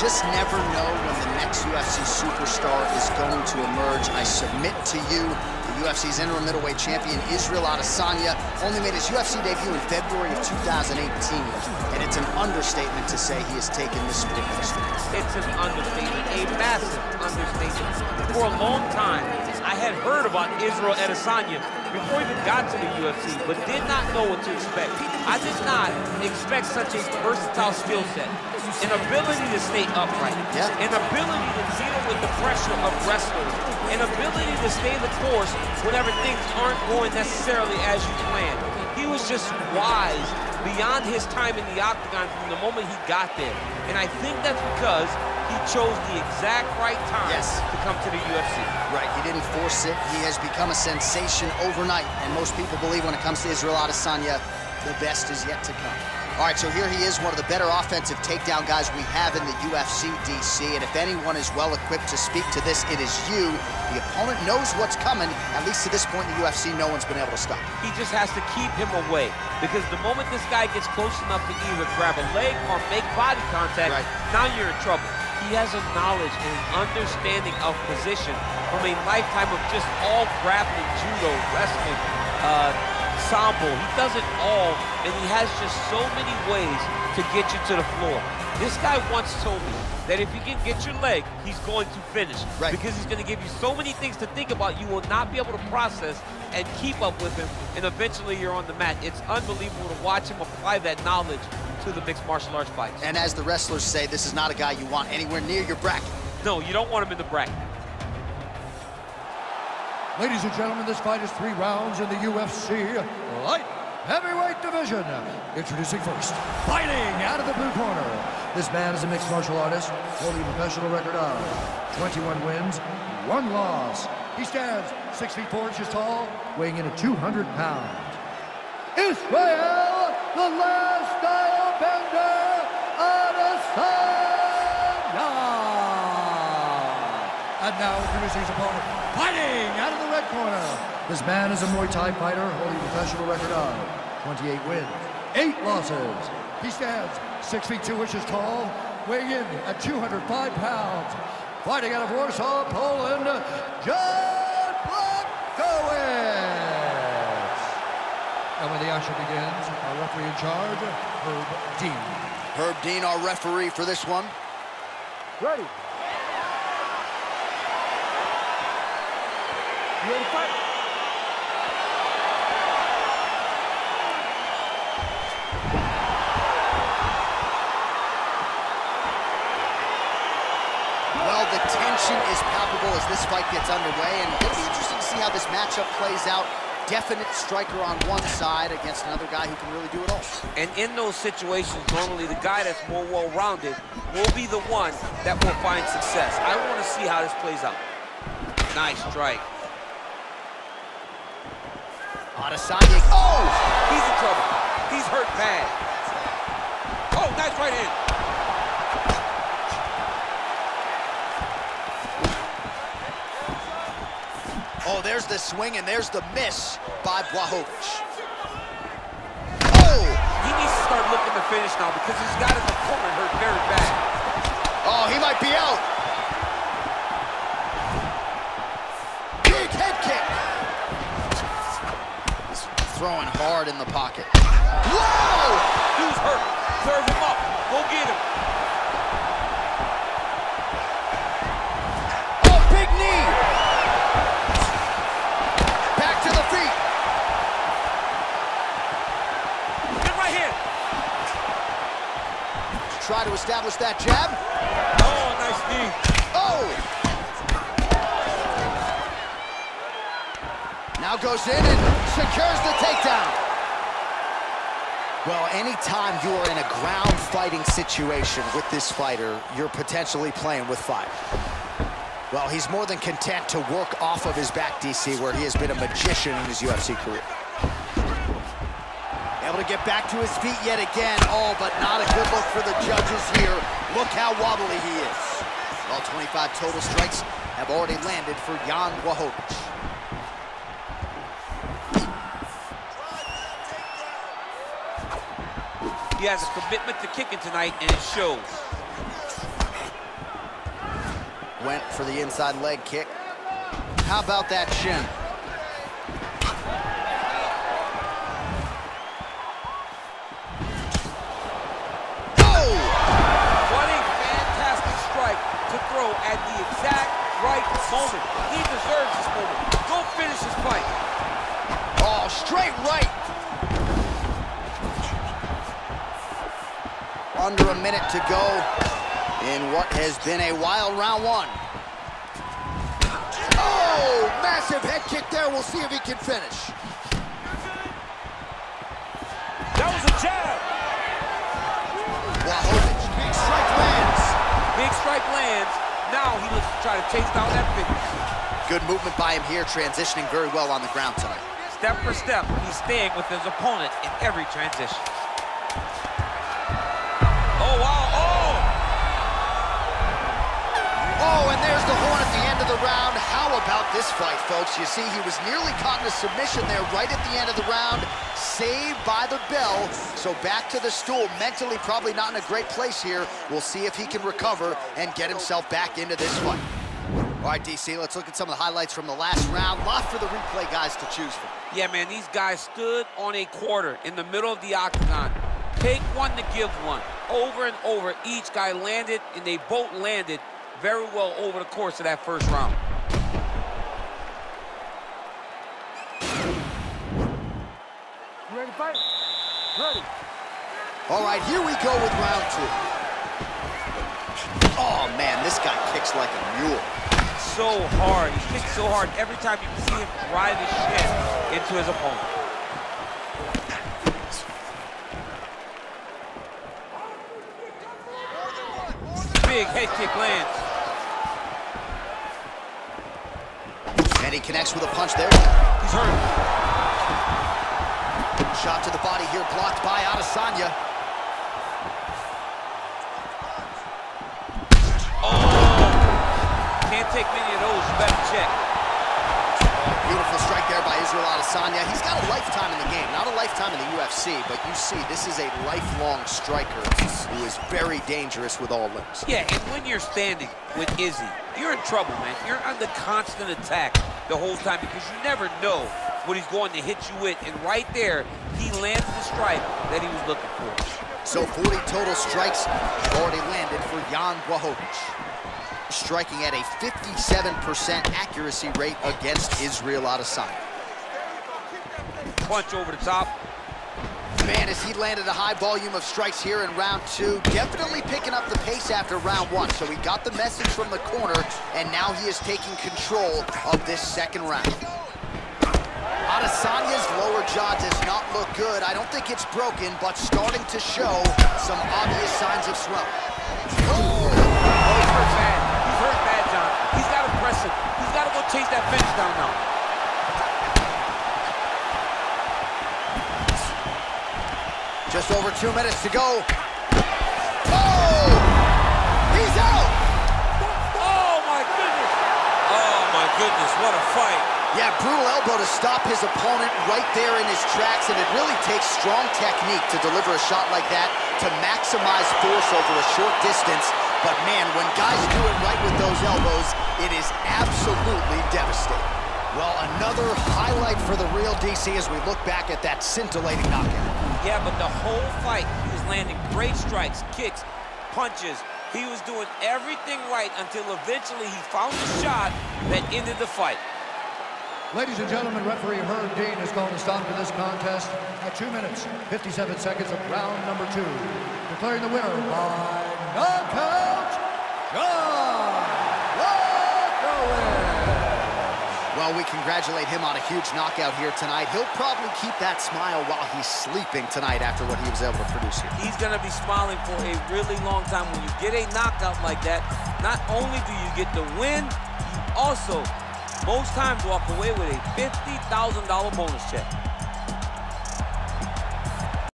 just never know when the next UFC superstar is going to emerge. I submit to you, the UFC's interim middleweight champion, Israel Adesanya, only made his UFC debut in February of 2018. And it's an understatement to say he has taken this sport It's an understatement, a massive understatement. For a long time, had heard about Israel Adesanya before he even got to the UFC, but did not know what to expect. I did not expect such a versatile skill set an ability to stay upright, yeah. an ability to deal with the pressure of wrestlers, an ability to stay the course whenever things aren't going necessarily as you planned. He was just wise beyond his time in the octagon from the moment he got there. And I think that's because he chose the exact right time yes. to come to the UFC. Right, he didn't force it. He has become a sensation overnight. And most people believe when it comes to Israel Adesanya, the best is yet to come. All right, so here he is, one of the better offensive takedown guys we have in the UFC, DC. And if anyone is well equipped to speak to this, it is you. The opponent knows what's coming. At least to this point in the UFC, no one's been able to stop. He just has to keep him away. Because the moment this guy gets close enough to either grab a leg or make body contact, right. now you're in trouble. He has a knowledge and an understanding of position from a lifetime of just all grappling, judo, wrestling, uh, sambo. He does it all, and he has just so many ways to get you to the floor. This guy once told me that if he can get your leg, he's going to finish. Right. Because he's going to give you so many things to think about, you will not be able to process and keep up with him, and eventually you're on the mat. It's unbelievable to watch him apply that knowledge to the mixed martial arts fights. And as the wrestlers say, this is not a guy you want anywhere near your bracket. No, you don't want him in the bracket. Ladies and gentlemen, this fight is three rounds in the UFC light heavyweight division. Introducing first, fighting out of the blue corner. This man is a mixed martial artist, holding a professional record of 21 wins, one loss. He stands six feet four inches tall, weighing in at 200 pounds. Israel, the last And now introducing his opponent, fighting out of the red corner. This man is a Muay Thai fighter holding a professional record of 28 wins, 8 losses. He stands 6 feet 2 inches tall, weighing in at 205 pounds. Fighting out of Warsaw, Poland, Jan Blachowicz. And when the action begins, our referee in charge, Herb Dean. Herb Dean, our referee for this one. Ready. Well, the tension is palpable as this fight gets underway, and it'll be interesting to see how this matchup plays out. Definite striker on one side against another guy who can really do it all. And in those situations, normally the guy that's more well-rounded will be the one that will find success. I want to see how this plays out. Nice strike. Adesanya, oh! He's in trouble. He's hurt bad. Oh, nice right hand. Oh, there's the swing and there's the miss by Blachowicz. Oh! He needs to start looking to finish now because he's got his opponent hurt very bad. Oh, he might be out. Throwing hard in the pocket. Whoa! Dude's hurt. Serve him up. Go get him. Oh, big knee. Back to the feet. Good right hand. Try to establish that jab. Oh, nice knee. Oh! Now goes in and secures the takedown. Well, anytime you are in a ground fighting situation with this fighter, you're potentially playing with fire. Well, he's more than content to work off of his back, DC, where he has been a magician in his UFC career. Able to get back to his feet yet again. Oh, but not a good look for the judges here. Look how wobbly he is. Well, 25 total strikes have already landed for Jan Blachowicz. He has a commitment to kicking tonight, and it shows. Went for the inside leg kick. How about that shin? Under a minute to go in what has been a wild round one. Oh, massive head kick there. We'll see if he can finish. That was a jab. Blachowicz, big strike lands. Big strike lands. Now he looks to try to chase down that finish. Good movement by him here, transitioning very well on the ground tonight. Step for step, he's staying with his opponent in every transition. Oh, wow, oh! Oh, and there's the horn at the end of the round. How about this fight, folks? You see, he was nearly caught in a submission there right at the end of the round. Saved by the bell. So back to the stool. Mentally probably not in a great place here. We'll see if he can recover and get himself back into this fight. All right, DC, let's look at some of the highlights from the last round. Lot for the replay guys to choose from. Yeah, man, these guys stood on a quarter in the middle of the octagon. Take one to give one. Over and over, each guy landed, and they both landed very well over the course of that first round. You ready to fight? Ready. All right, here we go with round two. Oh, man, this guy kicks like a mule. So hard. He kicks so hard every time you see him drive his shin into his opponent. Big head kick lands. And he connects with a punch there. He's hurt. Shot to the body here, blocked by Adesanya. Oh. Can't take many of those. You better check. Beautiful strike there by Israel Adesanya. He's got a lifetime in the game, not a lifetime in the UFC, but you see, this is a lifelong striker who is very dangerous with all limbs. Yeah, and when you're standing with Izzy, you're in trouble, man. You're under constant attack the whole time because you never know what he's going to hit you with. And right there, he lands the strike that he was looking for. So 40 total strikes already landed for Jan Blachowicz, striking at a 57% accuracy rate against Israel Adesanya. Punch over the top. Man, as he landed a high volume of strikes here in round two, definitely picking up the pace after round one. So he got the message from the corner, and now he is taking control of this second round. Adesanya's lower jaw does not look good. I don't think it's broken, but starting to show some obvious signs of swelling. Oh, he's hurt bad. He's hurt bad, John. He's got to press it. He's got to go chase that finish down now. Just over two minutes to go. Oh! He's out! Oh, my goodness. Oh, my goodness. What a fight. Yeah, brutal elbow to stop his opponent right there in his tracks, and it really takes strong technique to deliver a shot like that to maximize force over a short distance. But man, when guys do it right with those elbows, it is absolutely devastating. Well, another highlight for the real DC as we look back at that scintillating knockout. Yeah, but the whole fight, he was landing great strikes, kicks, punches. He was doing everything right until eventually he found the shot that ended the fight. Ladies and gentlemen, referee Herb Dean has called a stop to this contest at 2 minutes, 57 seconds of round number two. Declaring the winner by knockout, John Well, we congratulate him on a huge knockout here tonight. He'll probably keep that smile while he's sleeping tonight after what he was able to produce here. He's going to be smiling for a really long time. When you get a knockout like that, not only do you get the win, you also, most times, walk away with a $50,000 bonus check.